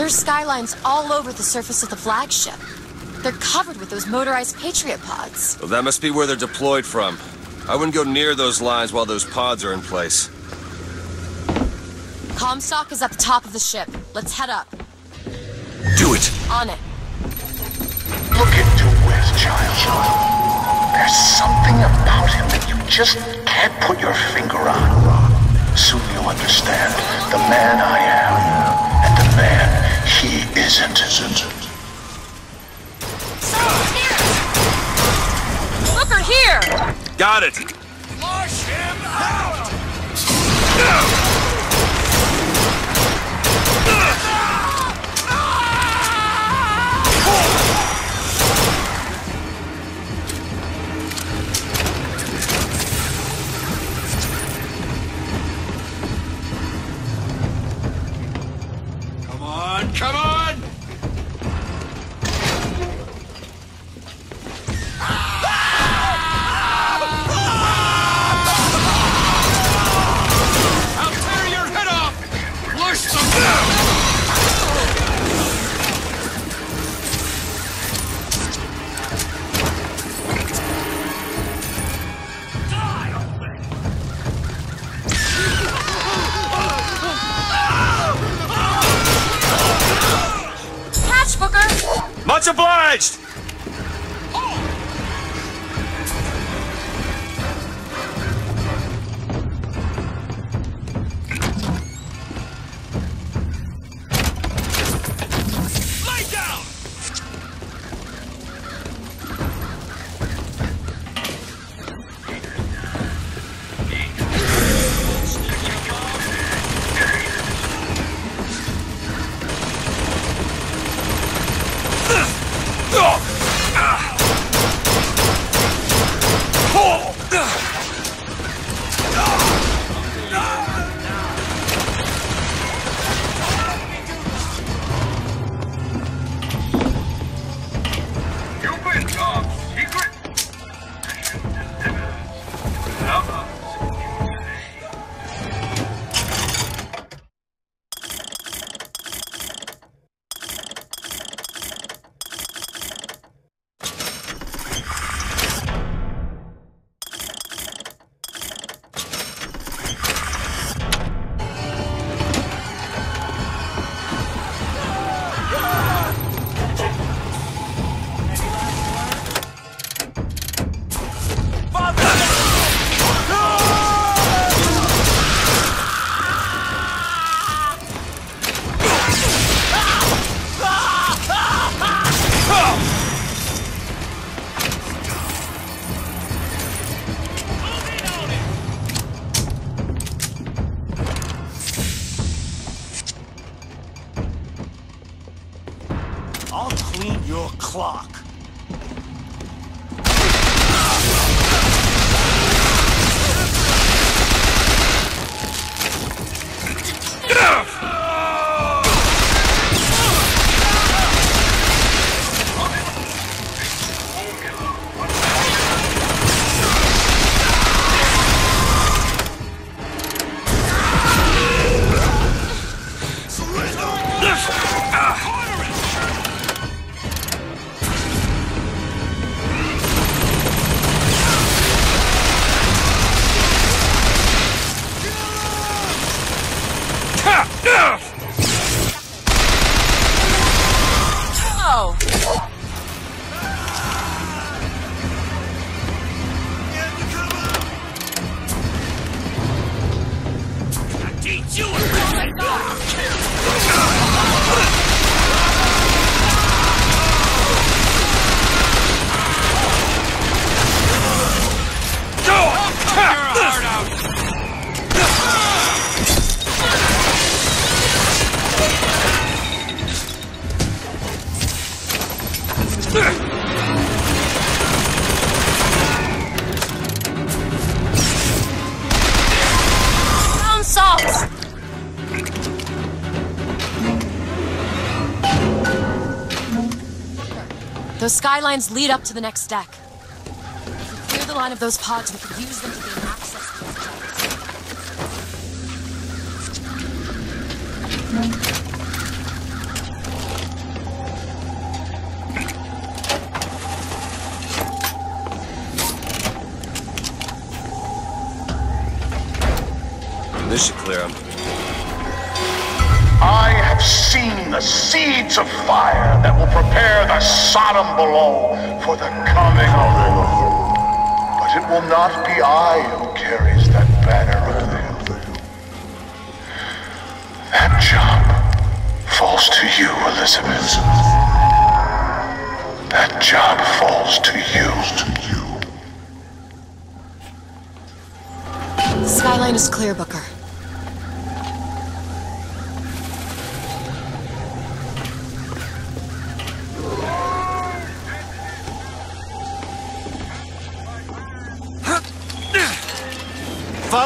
There's skylines all over the surface of the flagship. They're covered with those motorized Patriot pods. Well, that must be where they're deployed from. I wouldn't go near those lines while those pods are in place. Comstock is at the top of the ship. Let's head up. Do it! On it. Look into Wes, child. There's something about him that you just can't put your finger on. Soon you'll understand the man I am isn't. Isn't. Booker, here! Got it! Flush him out! Come on, come on! Booker! Much obliged! Clock. You Those skylines lead up to the next deck. If we clear the line of those pods, we can use them to gain access to those jets. This should clear up. Have seen the seeds of fire that will prepare the Sodom below for the coming of the Lord. But it will not be I who carries that banner over the hill. That job falls to you, Elizabeth. That job falls to you. Skyline is clear, Booker.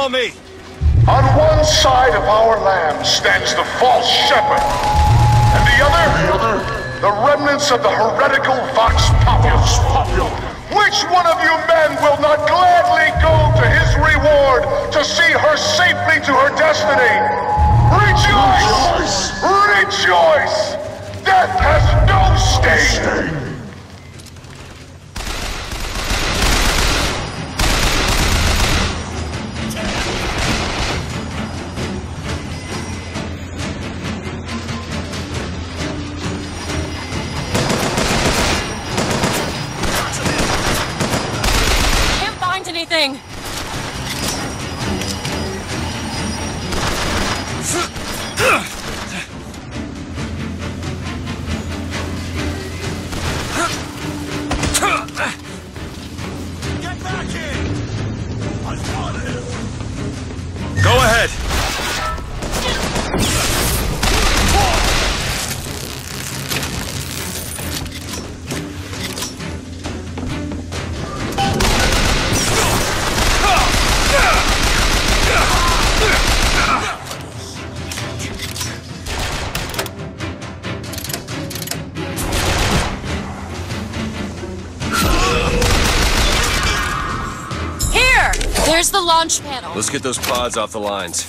Follow me! On one side of our land stands the false shepherd, and the other, the remnants of the heretical Vox Populi. Which one of you men will not gladly go to his reward to see her safely to her destiny? Rejoice! Rejoice! Death has Here! There's the launch panel. Let's get those pods off the lines.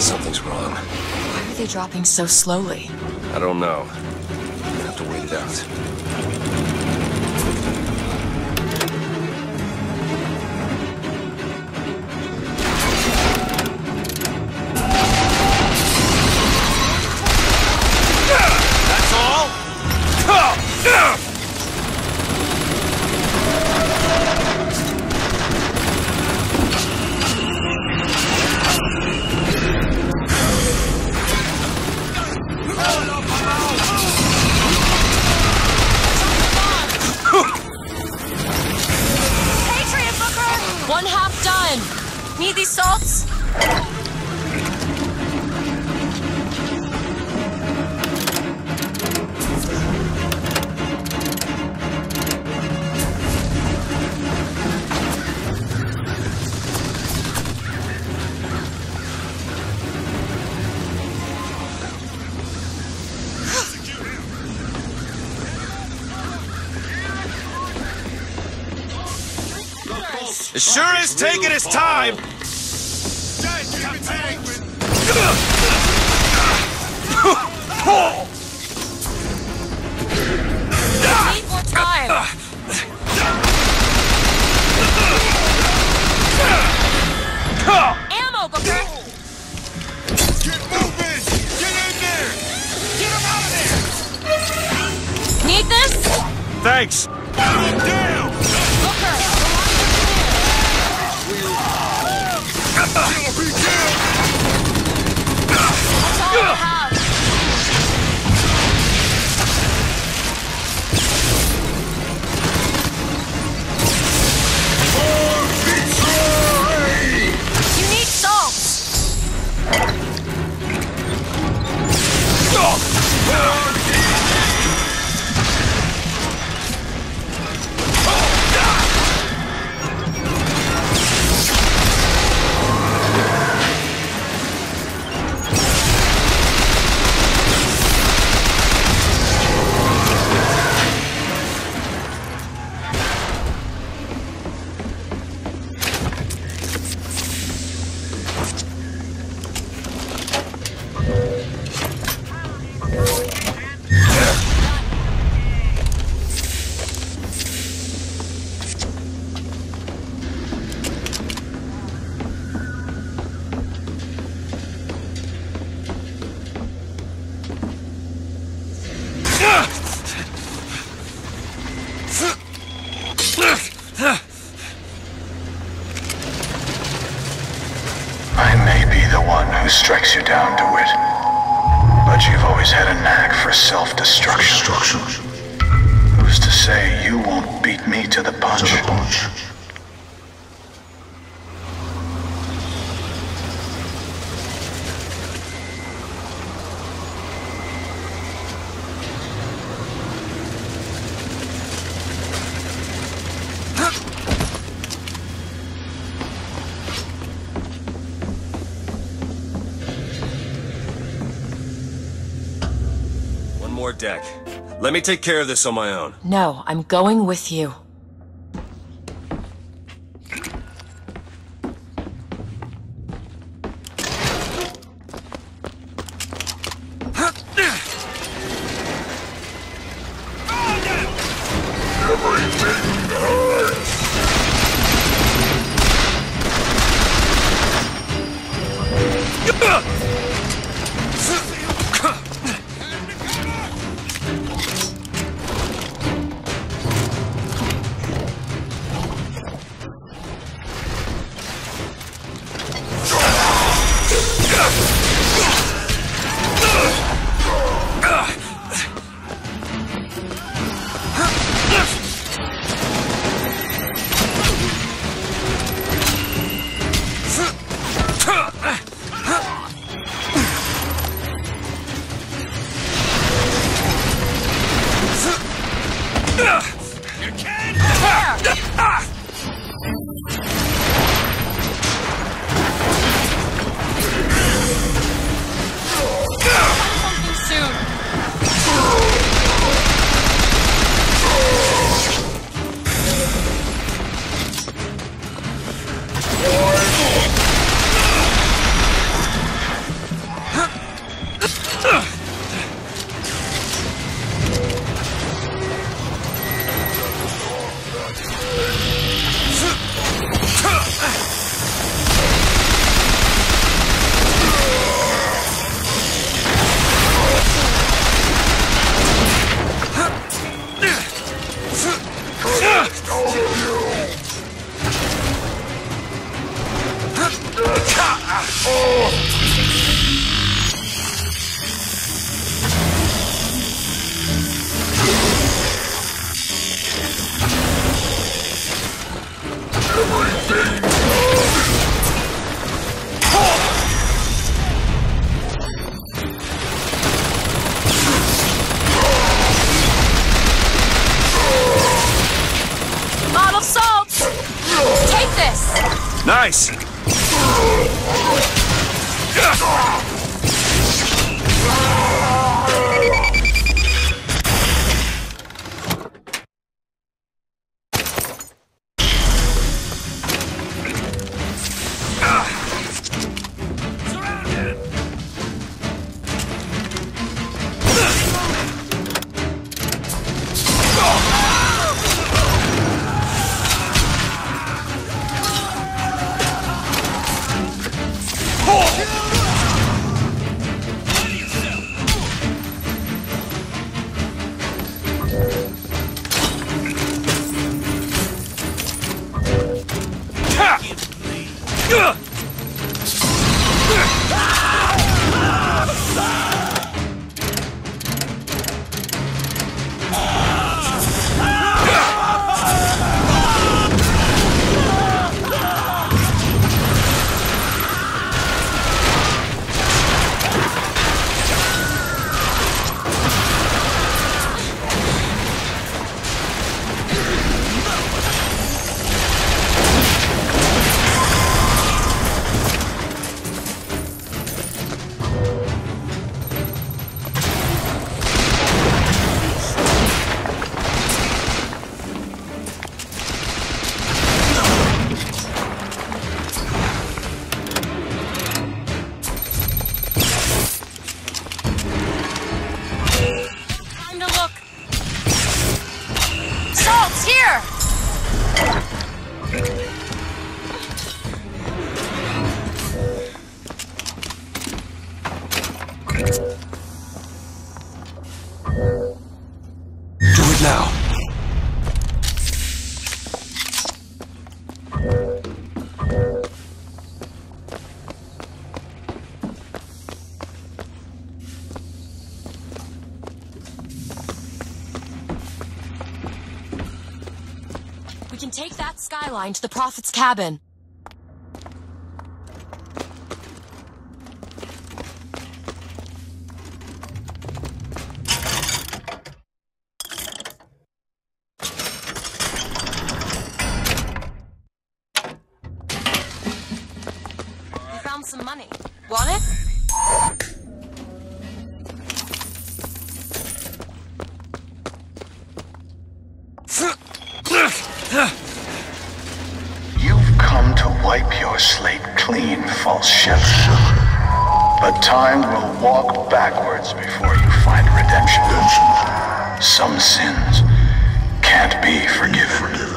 Something's wrong. Why are they dropping so slowly? I don't know. We'll have to wait it out. One half done. Need these salts? Is taking his time! Need more time. Ammo, Booker! Get moving! Get in there! Get him out of there! Need this? Thanks! Kill or down to more deck. Let me take care of this on my own. No, I'm going with you. Yeah! Children! We can take that skyline to the Prophet's cabin. Wipe your slate clean, false shepherd. But time will walk backwards before you find redemption. Some sins can't be forgiven.